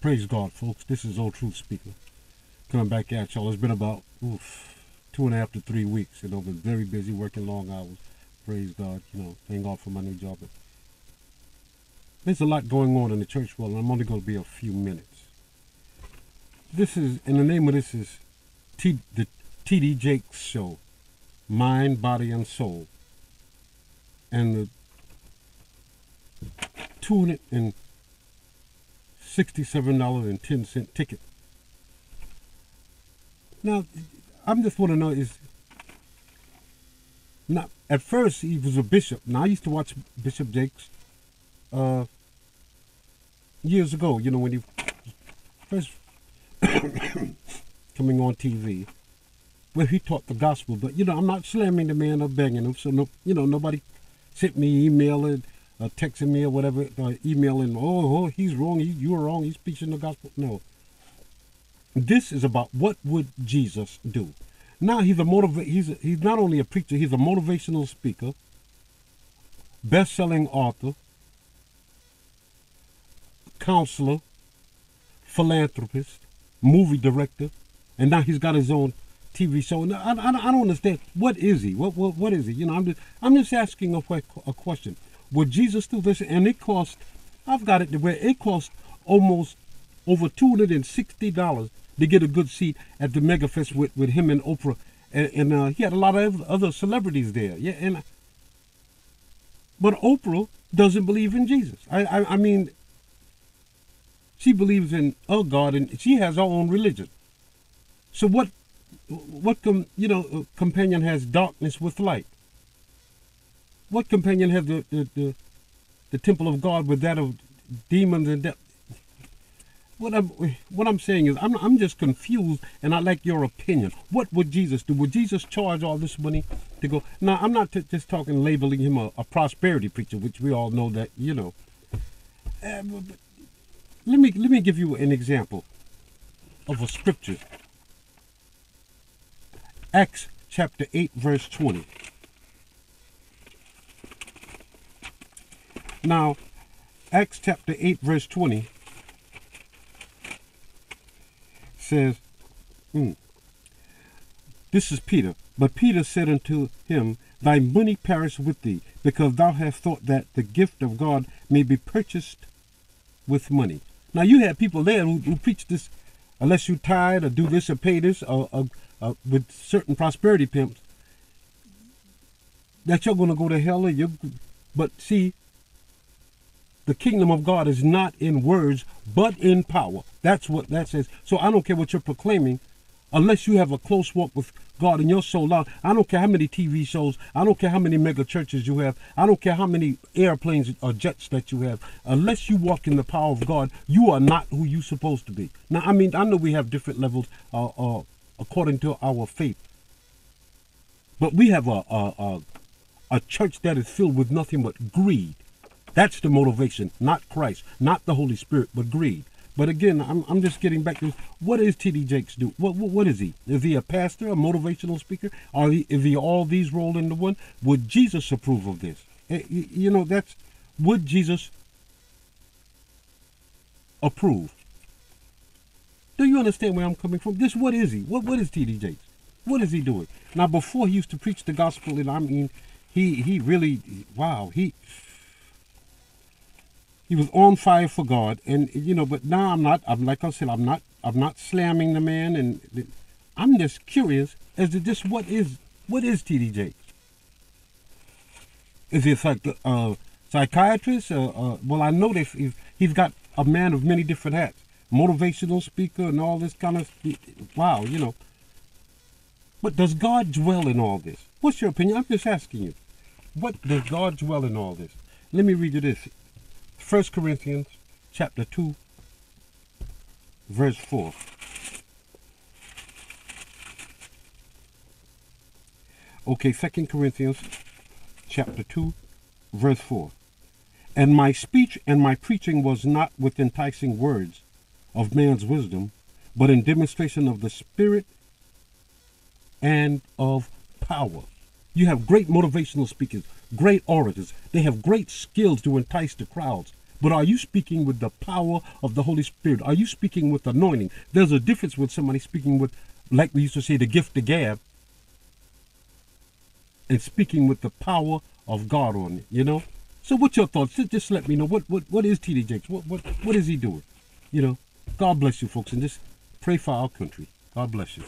Praise God, folks. This is Old Truth Speaker. Coming back at y'all. It's been about oof, two and a half to three weeks. You know, been very busy working long hours. Praise God. You know, thank God for my new job. But there's a lot going on in the church world, and I'm only going to be a few minutes. This is, and the name of this is T, the T.D. Jakes Show, Mind, Body, and Soul. And the 267 dollars and ten ticket. Now, I'm just want to know is now, at first he was a bishop. Now I used to watch Bishop Jakes uh, years ago. You know when he first coming on TV, where he taught the gospel. But you know I'm not slamming the man or banging him. So no, you know nobody sent me email it uh, texting me or whatever, uh, emailing, oh, oh, he's wrong, he, you are wrong, he's preaching the gospel. No. This is about what would Jesus do. Now he's a motiva- he's a, he's not only a preacher, he's a motivational speaker, best-selling author, counselor, philanthropist, movie director, and now he's got his own TV show. And I, I, I don't understand what is he? What, what what is he? You know, I'm just I'm just asking a, a question. Would Jesus do this? And it cost, I've got it to where it cost almost over $260 to get a good seat at the Megafest with, with him and Oprah. And, and uh, he had a lot of other celebrities there. Yeah, and but Oprah doesn't believe in Jesus. I, I, I mean, she believes in a God, and she has her own religion. So what, what com, you know, companion has darkness with light? What companion has the, the, the, the temple of God with that of demons and death? What I'm what I'm saying is I'm I'm just confused, and I'd like your opinion. What would Jesus do? Would Jesus charge all this money to go? Now I'm not just talking labeling him a, a, prosperity preacher, which we all know that you know. Uh, let me let me give you an example of a scripture. Acts chapter eight verse twenty. Now, Acts chapter 8, verse 20 says, mm, This is Peter. But Peter said unto him, Thy money perish with thee, because thou hast thought that the gift of God may be purchased with money. Now, you have people there who, who preach this, unless you tithe or do this or pay this, or, or, or with certain prosperity pimps, that you're going to go to hell. Or you but see, the kingdom of God is not in words, but in power. That's what that says. So I don't care what you're proclaiming, unless you have a close walk with God in your soul. I don't care how many TV shows. I don't care how many mega churches you have. I don't care how many airplanes or jets that you have. Unless you walk in the power of God, you are not who you're supposed to be. Now, I mean, I know we have different levels uh, uh, according to our faith, but we have a, a, a a church that is filled with nothing but greed that's the motivation, not Christ, not the Holy Spirit, but greed. But again, I'm, I'm just getting back to this. what is T.D. Jakes do? What, what, what is he? Is he a pastor, a motivational speaker? Are he, is he all these rolled into one? Would Jesus approve of this? Eh, you know, that's would Jesus approve? Do you understand where I'm coming from? This, what is he? What, what is T.D. Jakes? What is he doing? Now, before he used to preach the gospel, and I mean, he he really, wow, he he was on fire for God, and you know. But now I'm not. I'm like I said. I'm not. I'm not slamming the man, and I'm just curious as to just what is what is TD Jakes. Is he a uh, psychiatrist? Uh, uh, well, I know that he's, he's got a man of many different hats, motivational speaker, and all this kind of. Wow, you know. But does God dwell in all this? What's your opinion? I'm just asking you. What does God dwell in all this? Let me read you this. 1 Corinthians chapter 2, verse 4. Okay, 2 Corinthians chapter 2, verse 4. And my speech and my preaching was not with enticing words of man's wisdom, but in demonstration of the Spirit and of power. You have great motivational speakers, great orators. They have great skills to entice the crowds. But are you speaking with the power of the Holy Spirit? Are you speaking with anointing? There's a difference with somebody speaking with, like we used to say, the gift of gab, and speaking with the power of God on it. You know. So, what's your thoughts? Just, let me know. What what what is TD Jakes? What what what is he doing? You know. God bless you, folks, and just pray for our country. God bless you.